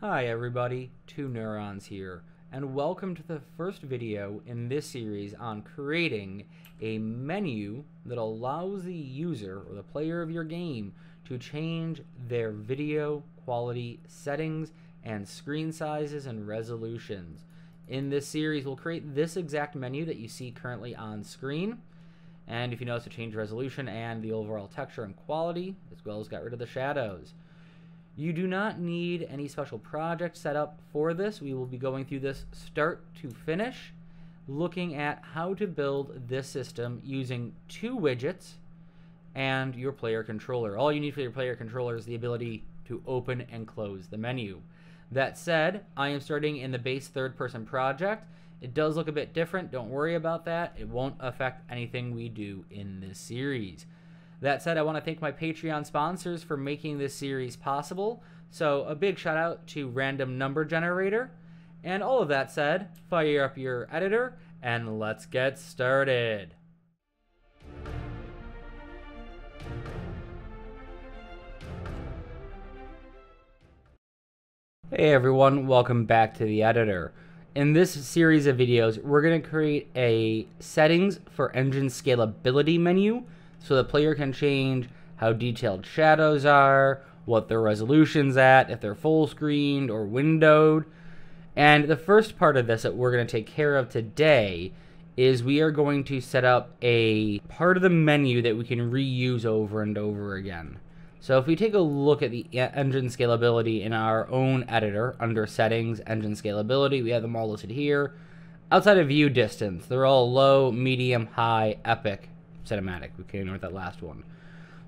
Hi everybody, Two Neurons here, and welcome to the first video in this series on creating a menu that allows the user or the player of your game to change their video quality settings and screen sizes and resolutions. In this series, we'll create this exact menu that you see currently on screen. And if you notice, to change resolution and the overall texture and quality, as well as got rid of the shadows. You do not need any special project set up for this. We will be going through this start to finish, looking at how to build this system using two widgets and your player controller. All you need for your player controller is the ability to open and close the menu. That said, I am starting in the base third person project. It does look a bit different. Don't worry about that. It won't affect anything we do in this series. That said, I want to thank my Patreon sponsors for making this series possible. So, a big shout out to Random Number Generator. And all of that said, fire up your editor and let's get started. Hey everyone, welcome back to the editor. In this series of videos, we're going to create a settings for engine scalability menu so the player can change how detailed shadows are, what their resolution's at, if they're full screened or windowed. And the first part of this that we're going to take care of today is we are going to set up a part of the menu that we can reuse over and over again. So if we take a look at the engine scalability in our own editor under settings, engine scalability, we have them all listed here. Outside of view distance, they're all low, medium, high, epic, cinematic. We can ignore that last one.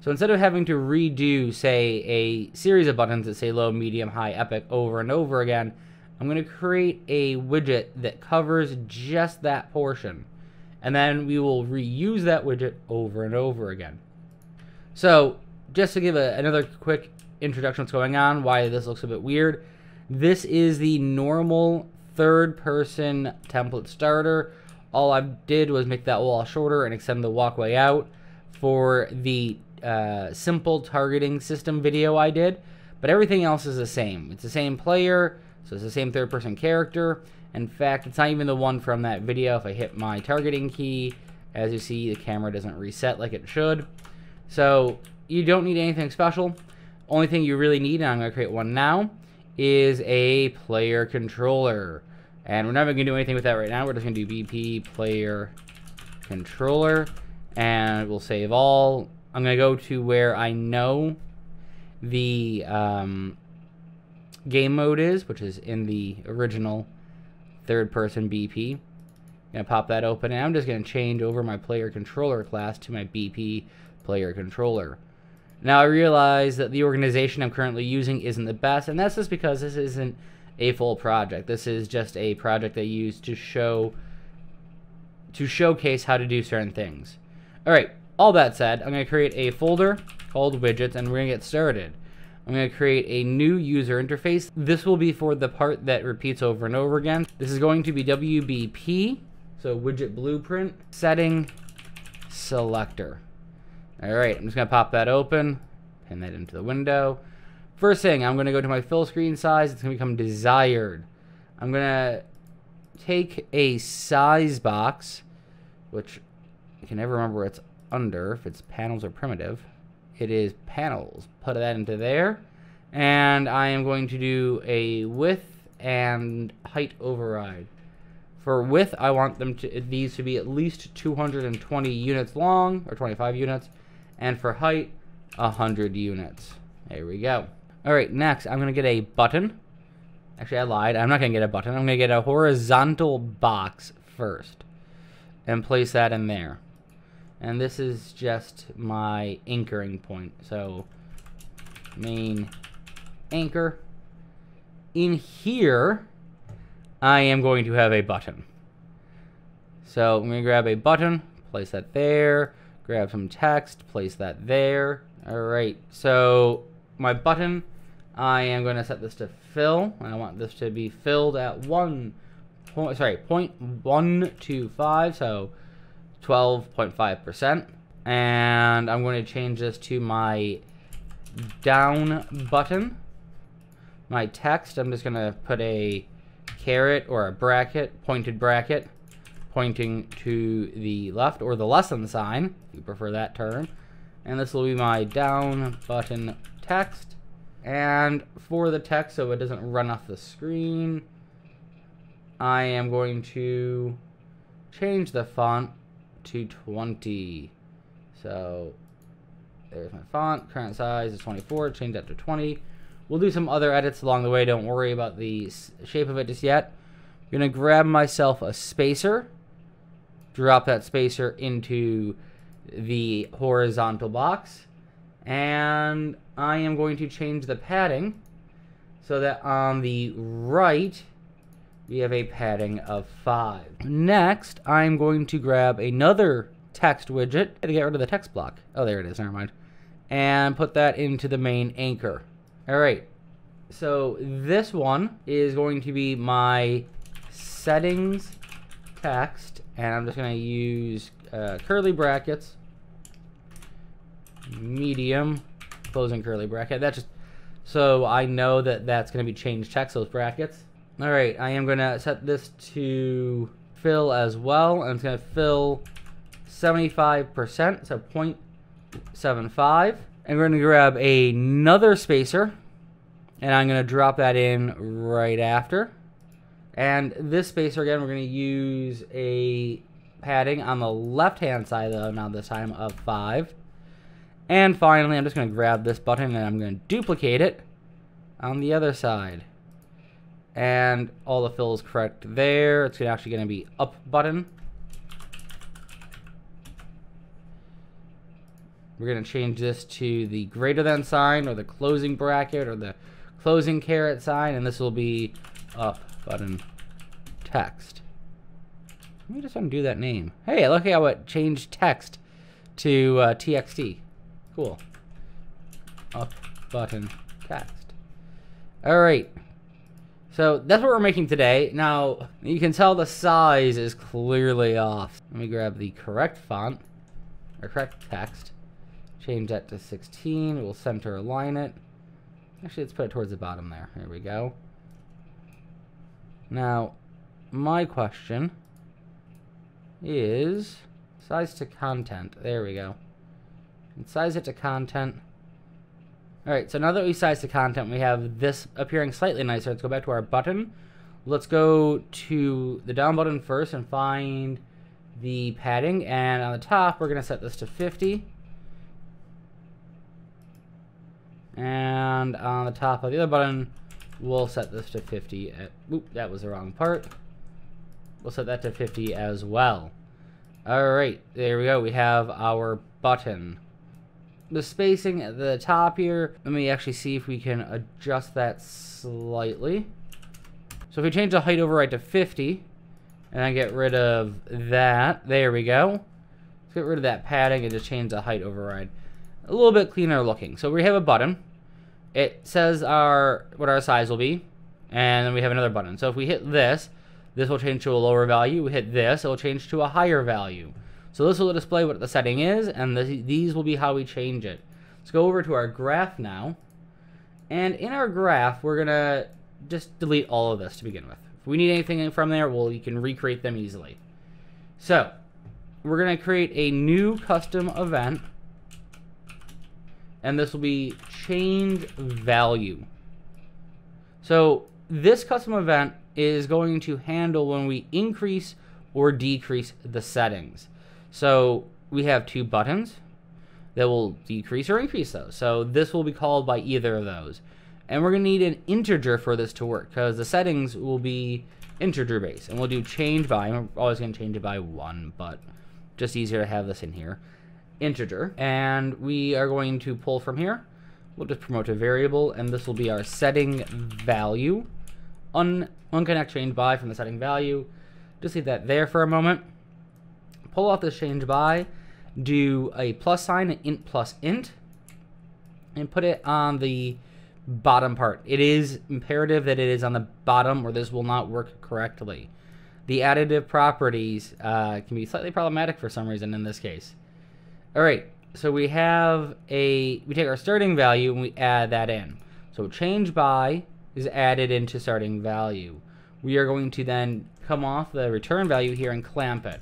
So instead of having to redo, say, a series of buttons that say low, medium, high, epic over and over again, I'm going to create a widget that covers just that portion. And then we will reuse that widget over and over again. So just to give a, another quick introduction what's going on, why this looks a bit weird. This is the normal third person template starter. All I did was make that wall shorter and extend the walkway out for the uh, simple targeting system video I did. But everything else is the same. It's the same player, so it's the same third person character. In fact, it's not even the one from that video. If I hit my targeting key, as you see, the camera doesn't reset like it should. So you don't need anything special. Only thing you really need, and I'm going to create one now, is a player controller. And we're not going to do anything with that right now. We're just going to do BP player controller. And we'll save all. I'm going to go to where I know the um, game mode is, which is in the original third person BP. I'm to pop that open. And I'm just going to change over my player controller class to my BP player controller. Now I realize that the organization I'm currently using isn't the best, and that's just because this isn't a full project. This is just a project they use to show to showcase how to do certain things. Alright, all that said, I'm going to create a folder called widgets and we're going to get started. I'm going to create a new user interface. This will be for the part that repeats over and over again. This is going to be WBP, so widget blueprint, setting, selector. All right, I'm just gonna pop that open, pin that into the window. First thing, I'm gonna go to my fill screen size. It's gonna become desired. I'm gonna take a size box, which I can never remember where it's under, if it's panels or primitive. It is panels. Put that into there. And I am going to do a width and height override. For width, I want them to these to be at least 220 units long, or 25 units and for height, 100 units. There we go. All right, next, I'm going to get a button. Actually, I lied. I'm not going to get a button. I'm going to get a horizontal box first and place that in there. And this is just my anchoring point. So, main anchor. In here, I am going to have a button. So, I'm going to grab a button, place that there grab some text, place that there. All right, so my button, I am going to set this to fill. And I want this to be filled at one point, sorry, point one two five, so 12.5%. And I'm going to change this to my down button. my text, I'm just going to put a caret or a bracket, pointed bracket, pointing to the left or the lesson sign, if you prefer that term. And this will be my down button text. And for the text, so it doesn't run off the screen, I am going to change the font to 20. So there's my font. Current size is 24. Change that to 20. We'll do some other edits along the way. Don't worry about the shape of it just yet. I'm going to grab myself a spacer. Drop that spacer into the horizontal box. And I am going to change the padding so that on the right we have a padding of 5. Next, I'm going to grab another text widget to get rid of the text block. Oh, there it is. Never mind. And put that into the main anchor. All right. So this one is going to be my settings text. And I'm just going to use uh, curly brackets. Medium. Closing curly bracket. That's just so I know that that's going to be changed text, those brackets. All right, I am going to set this to fill as well. I'm going to fill 75%, so 0.75. I'm going to grab another spacer, and I'm going to drop that in right after. And this spacer, again, we're going to use a padding on the left-hand side, though, now this time, of 5. And finally, I'm just going to grab this button, and I'm going to duplicate it on the other side and all the fill is correct there. It's actually going to be up button. We're going to change this to the greater than sign or the closing bracket or the closing caret sign, and this will be up button text. Let me just undo that name. Hey, look how it changed text to uh, TXT. Cool. Up button text. All right. So that's what we're making today. Now, you can tell the size is clearly off. Let me grab the correct font, or correct text. Change that to 16. We'll center align it. Actually, let's put it towards the bottom there. There we go. Now, my question is size to content. There we go. And size it to content. Alright, so now that we sized the content, we have this appearing slightly nicer. Let's go back to our button. Let's go to the down button first and find the padding. And on the top, we're going to set this to 50. And on the top of the other button, we'll set this to 50. At, oop, that was the wrong part. We'll set that to 50 as well. Alright, there we go. We have our button the spacing at the top here, let me actually see if we can adjust that slightly. So if we change the height override to 50, and I get rid of that, there we go. Let's get rid of that padding and just change the height override. A little bit cleaner looking. So we have a button. It says our what our size will be, and then we have another button. So if we hit this, this will change to a lower value. We hit this, it will change to a higher value. So this will display what the setting is, and these will be how we change it. Let's go over to our graph now. And in our graph, we're going to just delete all of this to begin with. If we need anything from there, well, you can recreate them easily. So, we're going to create a new custom event. And this will be change value. So, this custom event is going to handle when we increase or decrease the settings. So we have two buttons that will decrease or increase those. So this will be called by either of those. And we're going to need an integer for this to work because the settings will be integer based. And we'll do change by, I'm always going to change it by 1, but just easier to have this in here. Integer. And we are going to pull from here. We'll just promote a variable, and this will be our setting value. Un unconnect change by from the setting value. Just leave that there for a moment pull off this change by, do a plus sign, an int plus int, and put it on the bottom part. It is imperative that it is on the bottom or this will not work correctly. The additive properties uh, can be slightly problematic for some reason in this case. All right, so we have a, we take our starting value and we add that in. So change by is added into starting value. We are going to then come off the return value here and clamp it.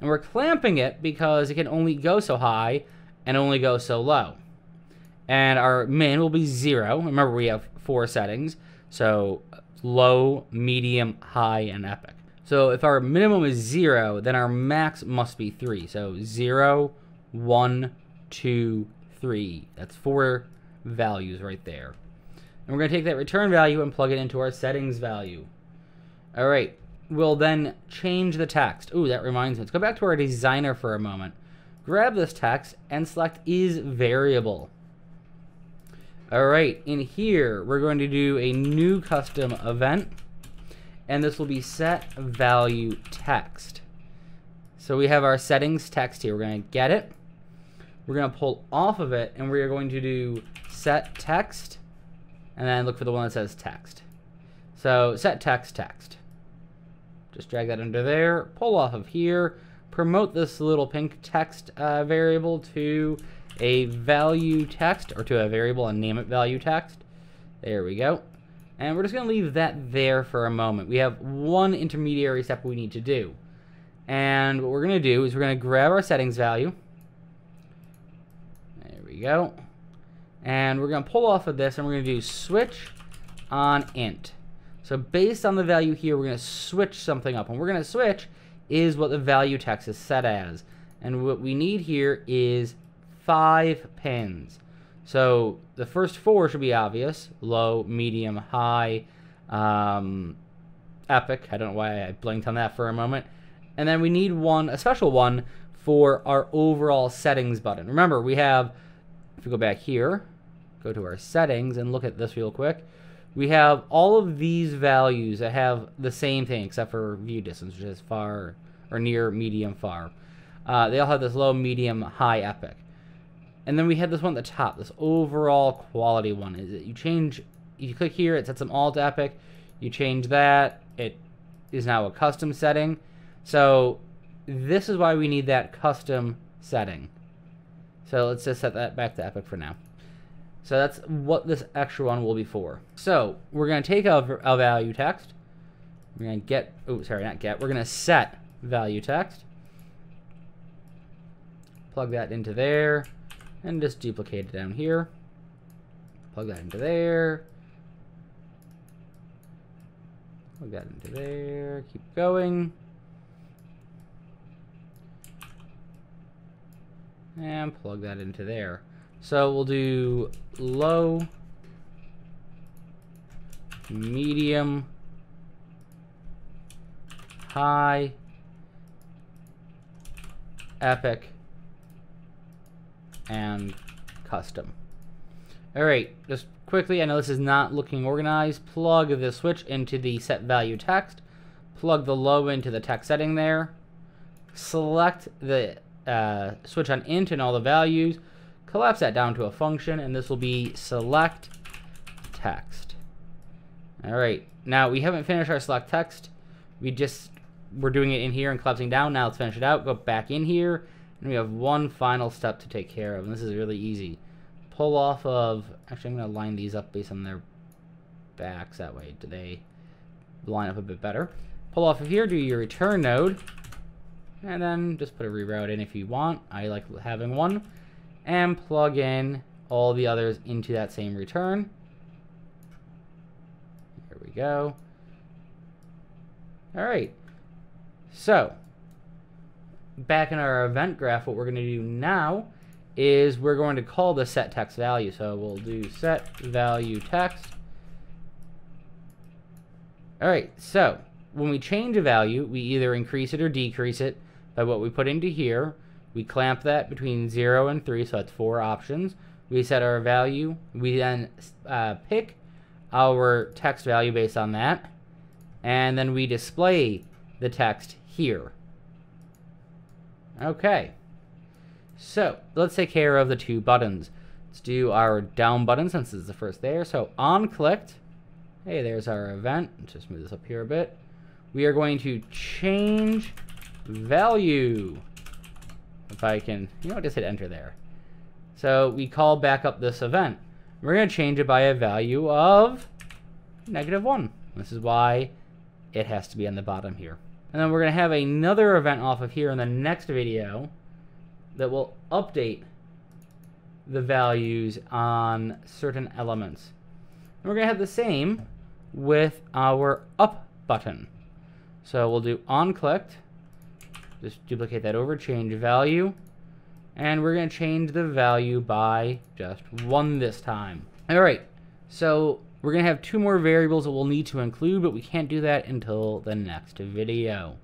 And we're clamping it because it can only go so high and only go so low. And our min will be zero. Remember, we have four settings. So low, medium, high, and epic. So if our minimum is zero, then our max must be three. So zero, one, two, three. That's four values right there. And we're going to take that return value and plug it into our settings value. All right, we'll then change the text. Ooh, that reminds me. Let's go back to our designer for a moment. Grab this text and select is variable. All right, in here, we're going to do a new custom event, and this will be set value text. So we have our settings text here. We're going to get it. We're going to pull off of it, and we are going to do set text, and then look for the one that says text. So set text text. Just drag that under there, pull off of here, promote this little pink text uh, variable to a value text, or to a variable and name it value text. There we go. And we're just going to leave that there for a moment. We have one intermediary step we need to do. And what we're going to do is we're going to grab our settings value. There we go. And we're going to pull off of this and we're going to do switch on int. So based on the value here, we're going to switch something up. And we're going to switch is what the value text is set as. And what we need here is five pins. So the first four should be obvious. Low, medium, high, um, epic. I don't know why I blinked on that for a moment. And then we need one, a special one, for our overall settings button. Remember, we have, if we go back here, go to our settings and look at this real quick we have all of these values that have the same thing except for view distance, which is far or near, medium, far. Uh, they all have this low, medium, high, epic. And then we have this one at the top, this overall quality one. Is it you change, you click here, it sets them all to epic. You change that, it is now a custom setting. So this is why we need that custom setting. So let's just set that back to epic for now. So that's what this extra one will be for. So we're going to take a, value text. We're going to get, oh, sorry, not get. We're going to set value text. Plug that into there. And just duplicate it down here. Plug that into there. Plug that into there. Keep going. And plug that into there. So we'll do low, medium, high, epic, and custom. All right, just quickly, I know this is not looking organized. Plug the switch into the set value text. Plug the low into the text setting there. Select the uh, switch on int and all the values collapse that down to a function, and this will be select text. All right, now we haven't finished our select text. We just, we're doing it in here and collapsing down. Now let's finish it out, go back in here, and we have one final step to take care of, and this is really easy. Pull off of, actually I'm gonna line these up based on their backs, that way do they line up a bit better. Pull off of here, do your return node, and then just put a reroute in if you want. I like having one and plug in all the others into that same return. Here we go. All right. So, back in our event graph, what we're going to do now is we're going to call the set text value. So we'll do set value text. All right, so when we change a value, we either increase it or decrease it by what we put into here. We clamp that between 0 and 3, so that's four options. We set our value. We then uh, pick our text value based on that. And then we display the text here. Okay. So, let's take care of the two buttons. Let's do our down button since it's the first there. So, on clicked. Hey, there's our event. Let's just move this up here a bit. We are going to change value. If I can, you know, just hit enter there. So we call back up this event. We're going to change it by a value of negative 1. This is why it has to be on the bottom here. And then we're going to have another event off of here in the next video that will update the values on certain elements. And we're going to have the same with our up button. So we'll do on clicked, just duplicate that over, change value, and we're going to change the value by just one this time. All right, so we're going to have two more variables that we'll need to include, but we can't do that until the next video.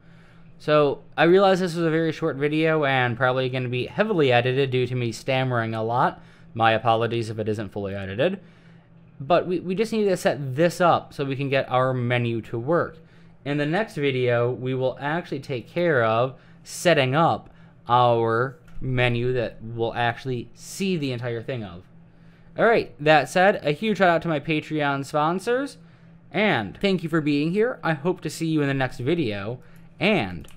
So I realize this was a very short video and probably going to be heavily edited due to me stammering a lot. My apologies if it isn't fully edited. But we, we just need to set this up so we can get our menu to work. In the next video, we will actually take care of setting up our menu that we'll actually see the entire thing of. Alright, that said, a huge shout out to my Patreon sponsors. And thank you for being here. I hope to see you in the next video. And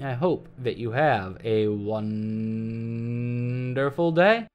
I hope that you have a wonderful day.